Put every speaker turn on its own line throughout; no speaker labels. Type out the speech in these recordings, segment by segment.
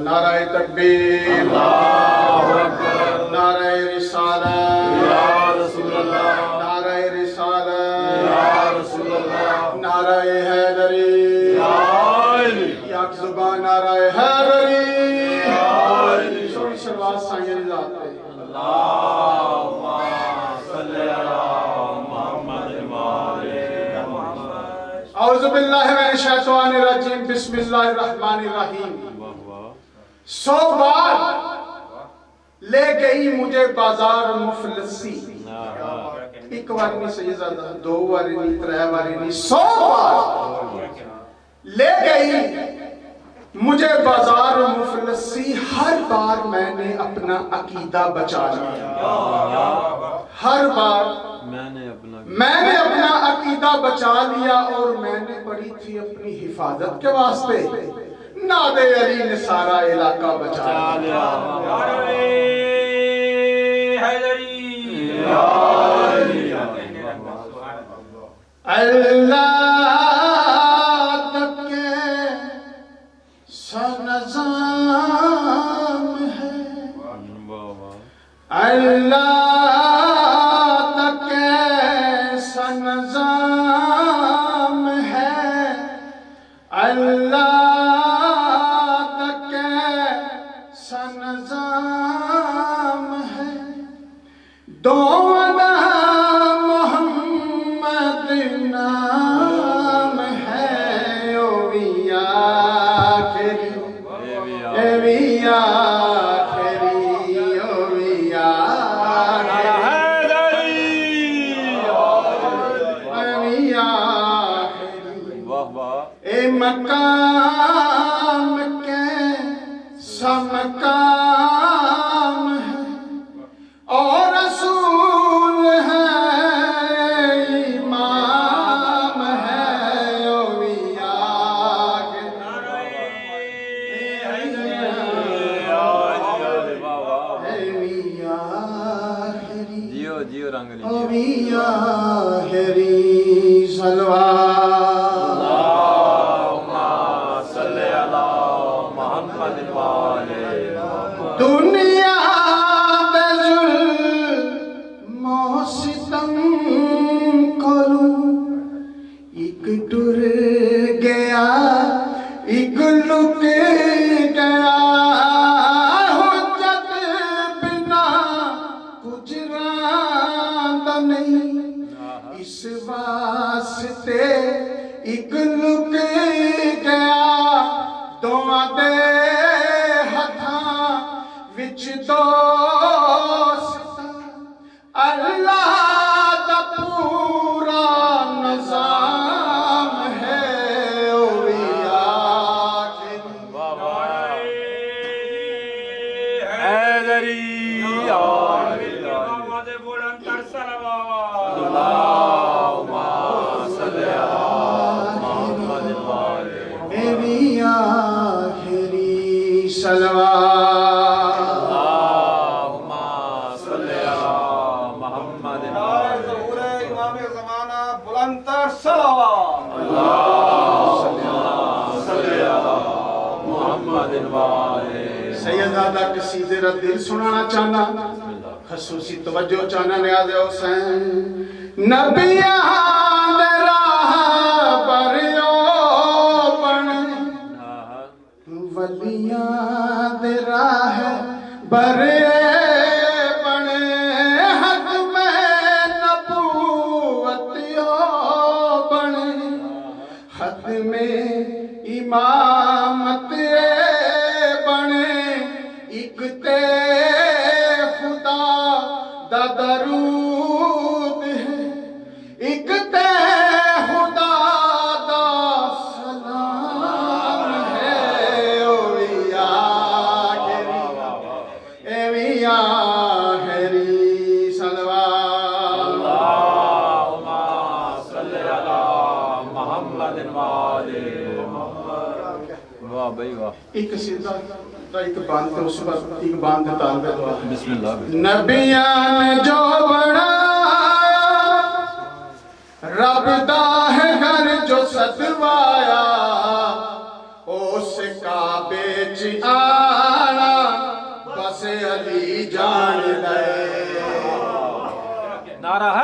نعرہ تکبیر۔ نعرہ رسالت نعرہ رسالت نعرہ حیدری۔ یک زبان نعرہ حیدری۔ چھوڑی شروعات سائیں ذات پہ اعوذ باللہ من الشیطان الرجیم، بسم اللہ الرحمن الرحیم۔ سو بار لے گئی مجھے بازار مفلسی ایک بار نہیں صحیح زیادہ دو بار نہیں ترہ بار نہیں سو بار لے گئی مجھے بازار مفلسی ہر بار میں نے اپنا عقیدہ بچا لیا۔ ہر بار
میں نے اپنا
میں نے اپنا عقیدہ بچا لیا اور میں نے پڑھی تھی اپنی حفاظت کے واسطے۔ ناد علی نے سارا علاقہ بچا لیا اللہ تک کے سنظام ہے۔ اللہ تک ایسا نظام ہے۔ اللہ
واہ
دنیا پہ ظلم و ستم کروں ایک ٹر گیا، ایک لک گیا۔ حجت بنا کچھ راند نہیں۔ اس واسطے ایک لک گیا۔ دعا دے۔ وچ دوست سیدزادہ کسی دیر دل سنانا چاہنا خصوصی توجہ چاہنا نیاز حسین نبی راہ بریو بن ولیاں راہ برے خدا دا درود ہے۔ ایک تے خدا دا سلام ہے۔ او یا اے ویا ہری سلوات۔
اللہم صلی اللہ محمد والے واہ بھائی واہ۔
ایک سیدھا۔ نبیان جو بڑا رب دا ہے گھر جو صدوایا اس کا بیچ
آنا بس
علی جان دے۔ نعرہ ہے؟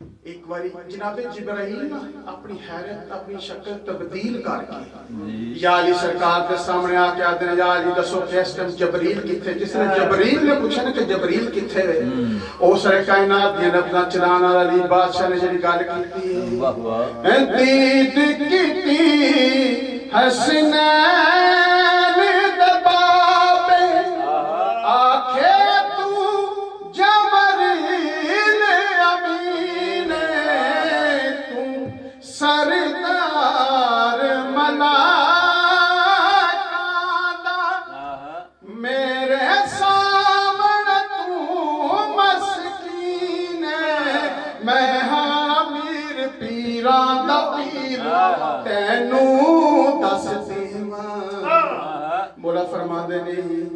ایک
واری جناب جبرائیل اپنی حیرت اپنی شکل تبدیل کر کے یا علی سرکار کے سامنے آ کے آدھے یا علی دسو کہ اس ٹائم جبرائیل کتھے؟ جس نے جبریل نے پوچھا نا کہ جبریل کتھے ہے او سر کائنات دی نبنا چلانا علی بادشاہ نے جڑی گل
کی تھی۔
دید کی تھی حسنہ پیر تینوں دس دیواں مولا فرما دے نہیں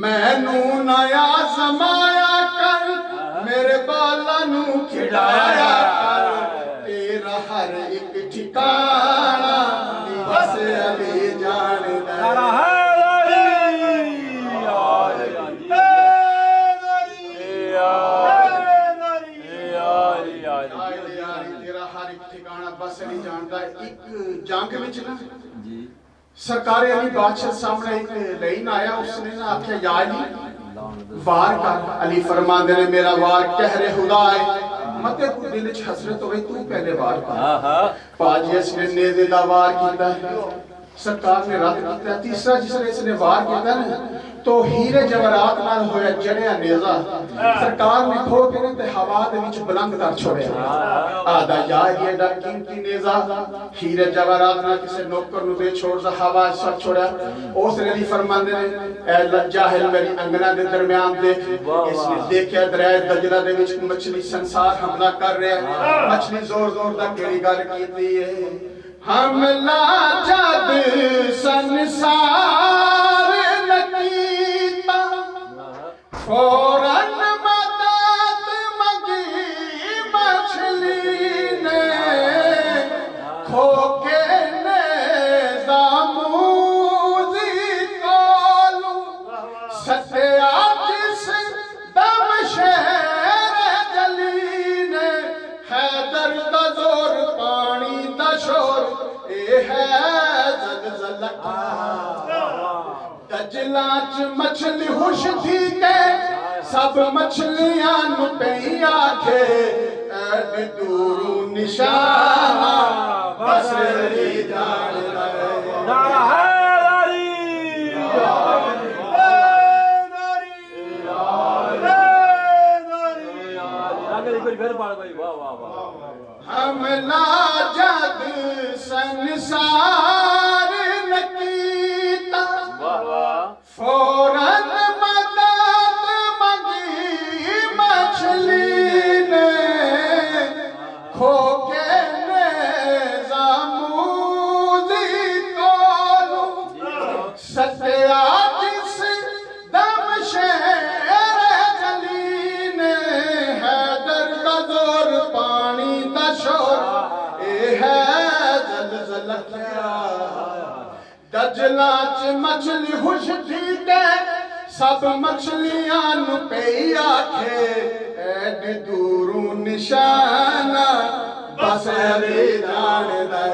مینوں نیا زمایا کر میرے بالا نو کھڑایا وچ نا
جی
سرکار علی بادشاہ سامنے ایک لائن آیا اس نے نا آکھیا یا علی وار کر علی فرماندے نے میرا وار کہر خدا ہے متے کو دل وچ حسرت ہوئی تو پہلے وار کر پاجی اس نے نیزے دا وار کیتا ہے سرکار نے رد کیتا تیسرا جس نے اس نے وار کیتا نا تو ہیرے جورات نال ہویا جڑیا نیزا۔ سرکار نے کھو کے نے تے ہوا دے وچ بلند کر چھوڑیا۔ آدا یا یہ ڈا قیمتی نیزا۔ ہیرے جورات نال کسے نوکر نو دے چھوڑ دا ہوا سب چھوڑیا۔ اس نے علی فرماندے نے اے جاہل میری انگنا دے درمیان دیکھ اس نے دیکھیا دریا دجلہ دے وچ مچھلی سنسار حملہ کر رہا ہے مچھلی زور زور دا کیڑی گل کیتی ہے۔ حملہ جد سنسار۔ اے ہے زلزلہ دجلاں چ مچھلی خوش تھی کے سب مچھلیاں ਦਜਲਾ ਚ ਮਛਲੀ ਖੁਸ਼ ਹੁਸ਼ ਠੀਟੇ ਸਭ ਮਛਲੀਆਂ ਨੂੰ ਪਈ ਆਖੇ, ਐਨ ਦੂਰੋਂ ਨਿਸ਼ਾਨਾ, ਬਸ ਅਲੀ
ਦਾਣ
ਦਾ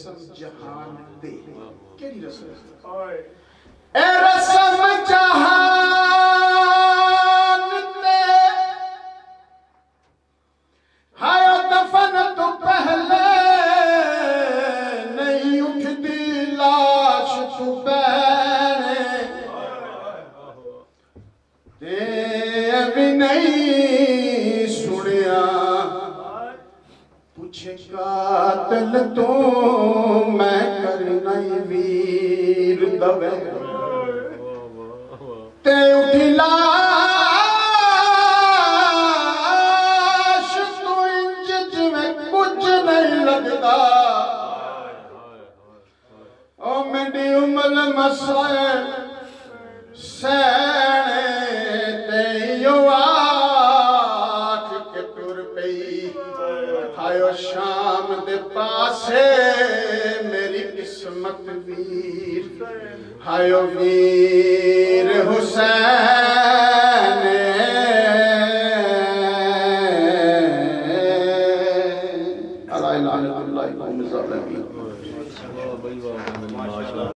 رسم جہان دے۔ کیڑی رسم اے رسم جہان قاتل تو میں کرنا ہی ویر دوے تے آئیو شام دے پاسے میری قسمت ویر۔ آئیو ویر حسین۔